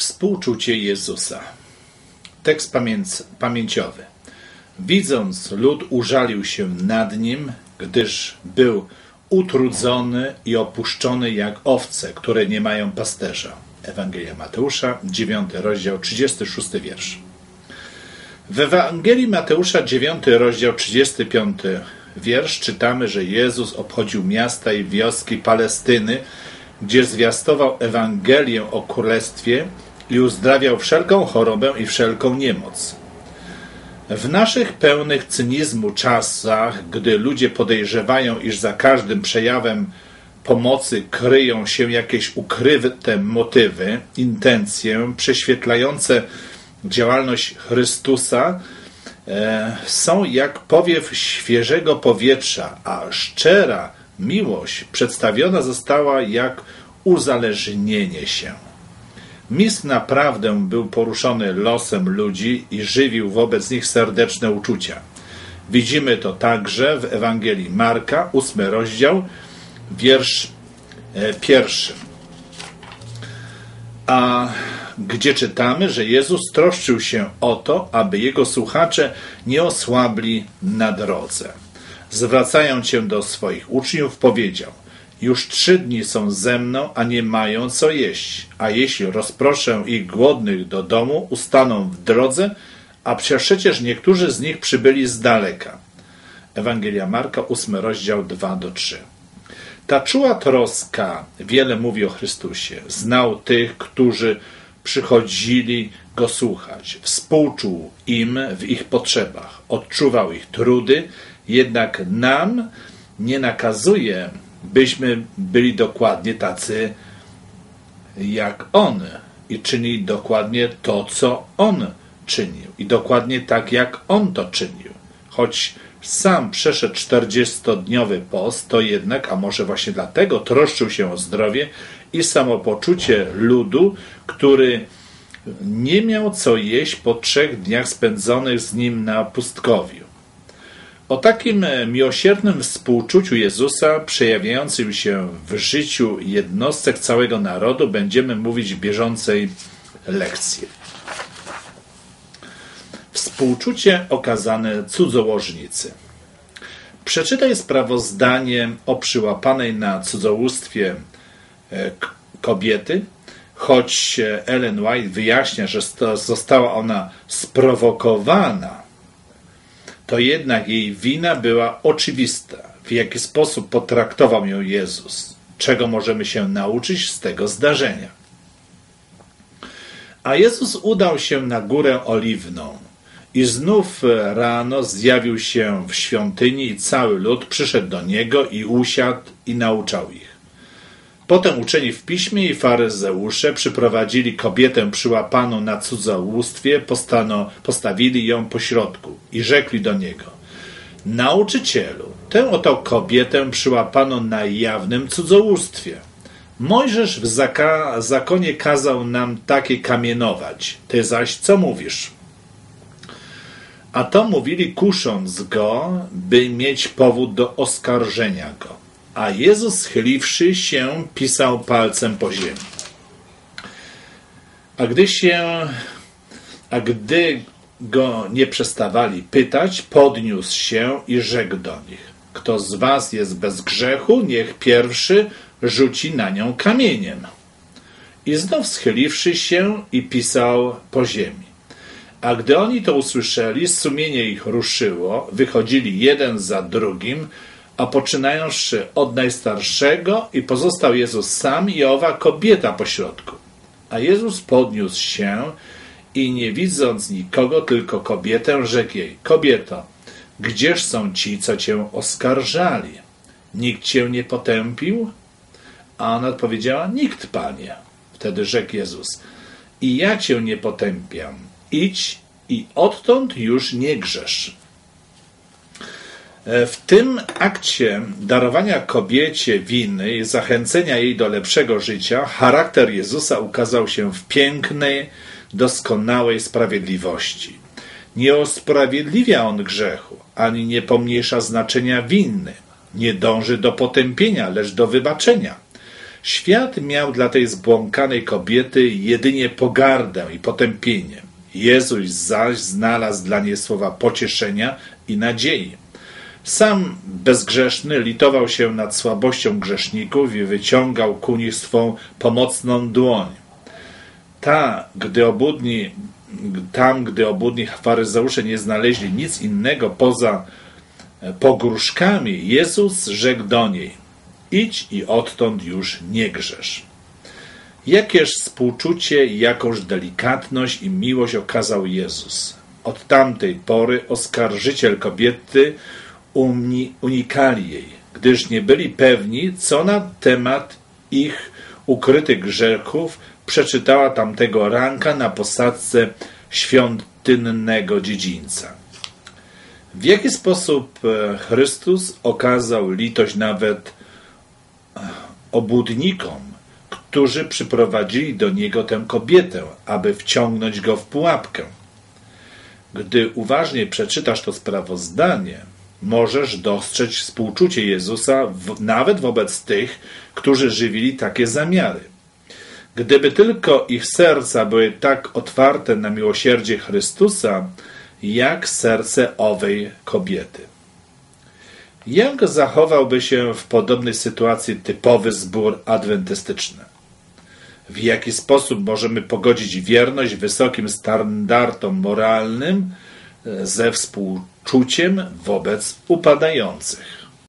Współczucie Jezusa. Tekst pamięc, pamięciowy. Widząc, lud użalił się nad nim, gdyż był utrudzony i opuszczony jak owce, które nie mają pasterza. Ewangelia Mateusza, 9 rozdział, 36 wiersz. W Ewangelii Mateusza, 9 rozdział, 35 wiersz czytamy, że Jezus obchodził miasta i wioski Palestyny, gdzie zwiastował Ewangelię o Królestwie i uzdrawiał wszelką chorobę i wszelką niemoc. W naszych pełnych cynizmu czasach, gdy ludzie podejrzewają, iż za każdym przejawem pomocy kryją się jakieś ukryte motywy, intencje prześwietlające działalność Chrystusa, e, są jak powiew świeżego powietrza, a szczera miłość przedstawiona została jak uzależnienie się. Mistrz naprawdę był poruszony losem ludzi i żywił wobec nich serdeczne uczucia. Widzimy to także w Ewangelii Marka, ósmy rozdział, wiersz e, pierwszy. A gdzie czytamy, że Jezus troszczył się o to, aby jego słuchacze nie osłabli na drodze. Zwracając się do swoich uczniów, powiedział – już trzy dni są ze mną, a nie mają co jeść. A jeśli rozproszę ich głodnych do domu, ustaną w drodze, a przecież niektórzy z nich przybyli z daleka. Ewangelia Marka, 8 rozdział 2 do 3. Ta czuła troska wiele mówi o Chrystusie. Znał tych, którzy przychodzili go słuchać. Współczuł im w ich potrzebach. Odczuwał ich trudy, jednak nam nie nakazuje byśmy byli dokładnie tacy jak On i czynili dokładnie to, co On czynił i dokładnie tak, jak On to czynił. Choć sam przeszedł 40-dniowy post, to jednak, a może właśnie dlatego, troszczył się o zdrowie i samopoczucie ludu, który nie miał co jeść po trzech dniach spędzonych z nim na pustkowiu. O takim e, miłosiernym współczuciu Jezusa, przejawiającym się w życiu jednostek całego narodu, będziemy mówić w bieżącej lekcji. Współczucie okazane cudzołożnicy. Przeczytaj sprawozdanie o przyłapanej na cudzołóstwie e, kobiety, choć Ellen White wyjaśnia, że została ona sprowokowana to jednak jej wina była oczywista. W jaki sposób potraktował ją Jezus? Czego możemy się nauczyć z tego zdarzenia? A Jezus udał się na górę oliwną i znów rano zjawił się w świątyni i cały lud przyszedł do niego i usiadł i nauczał ich. Potem uczeni w piśmie i faryzeusze przyprowadzili kobietę przyłapaną na cudzołóstwie, postano, postawili ją pośrodku i rzekli do niego Nauczycielu, tę oto kobietę przyłapano na jawnym cudzołóstwie. Mojżesz w zaka zakonie kazał nam takie kamienować. Ty zaś co mówisz? A to mówili kusząc go, by mieć powód do oskarżenia go. A Jezus schyliwszy się, pisał palcem po ziemi. A gdy się, a gdy go nie przestawali pytać, podniósł się i rzekł do nich: Kto z was jest bez grzechu, niech pierwszy rzuci na nią kamieniem. I znów schyliwszy się i pisał po ziemi. A gdy oni to usłyszeli, sumienie ich ruszyło, wychodzili jeden za drugim, a poczynając od najstarszego i pozostał Jezus sam i owa kobieta pośrodku. A Jezus podniósł się i nie widząc nikogo, tylko kobietę, rzekł jej, kobieto, gdzież są ci, co cię oskarżali? Nikt cię nie potępił? A ona odpowiedziała, nikt, panie. Wtedy rzekł Jezus, i ja cię nie potępiam. Idź i odtąd już nie grzesz. E, w tym akcie darowania kobiecie winy i zachęcenia jej do lepszego życia, charakter Jezusa ukazał się w pięknej, doskonałej sprawiedliwości. Nie usprawiedliwia on grzechu, ani nie pomniejsza znaczenia winy. Nie dąży do potępienia, lecz do wybaczenia. Świat miał dla tej zbłąkanej kobiety jedynie pogardę i potępienie. Jezus zaś znalazł dla niej słowa pocieszenia i nadziei. Sam bezgrzeszny litował się nad słabością grzeszników i wyciągał ku nich swą pomocną dłoń. Ta, gdy obudni, tam, gdy obudni faryzeusze nie znaleźli nic innego poza pogróżkami, Jezus rzekł do niej: Idź i odtąd już nie grzesz. Jakież współczucie, jakąż delikatność i miłość okazał Jezus. Od tamtej pory oskarżyciel kobiety unikali jej, gdyż nie byli pewni, co na temat ich ukrytych grzechów przeczytała tamtego ranka na posadzce świątynnego dziedzińca. W jaki sposób e, Chrystus okazał litość nawet e, obłudnikom, którzy przyprowadzili do niego tę kobietę, aby wciągnąć go w pułapkę? Gdy uważnie przeczytasz to sprawozdanie, możesz dostrzec współczucie Jezusa w, nawet wobec tych, którzy żywili takie zamiary. Gdyby tylko ich serca były tak otwarte na miłosierdzie Chrystusa, jak serce owej kobiety. Jak zachowałby się w podobnej sytuacji typowy zbór adwentystyczny? W jaki sposób możemy pogodzić wierność wysokim standardom moralnym ze współczuciem wobec upadających?